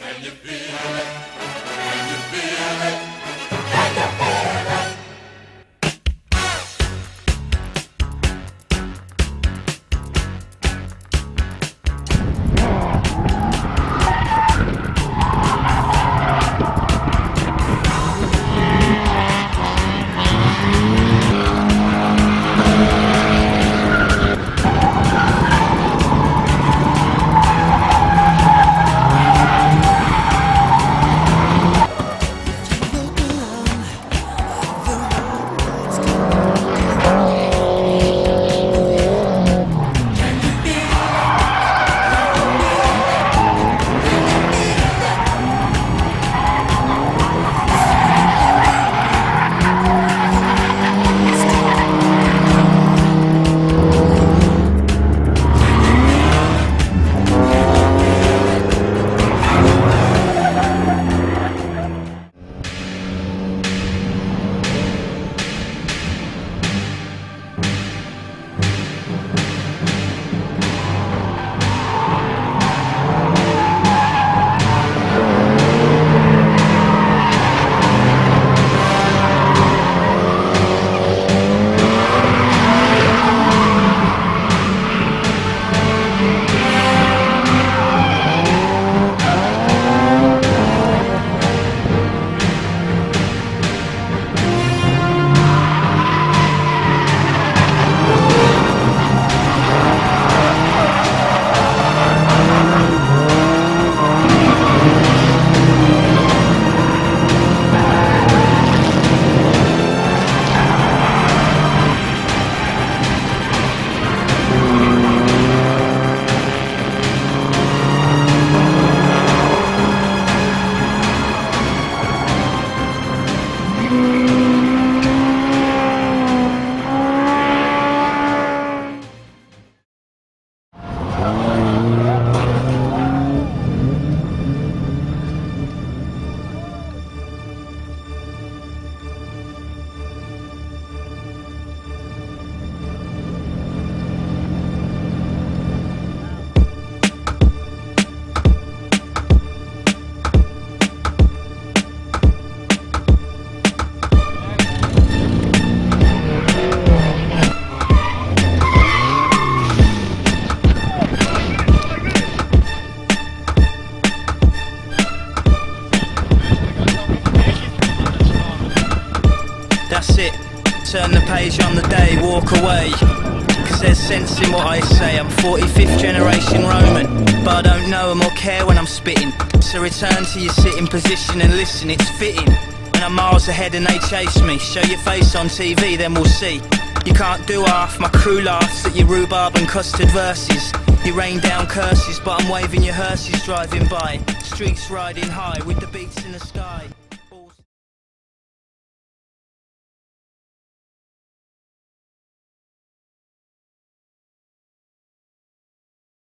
Can you feel it? Can you feel it? That's it. Turn the page on the day, walk away. Cause there's sense in what I say. I'm 45th generation Roman, but I don't know 'em or care when I'm spitting. So return to your sitting position and listen, it's fitting. And I'm miles ahead and they chase me. Show your face on TV, then we'll see. You can't do half, my crew laughs at your rhubarb and custard verses. You rain down curses, but I'm waving your hearses driving by. Streets riding high with the beats in the sky.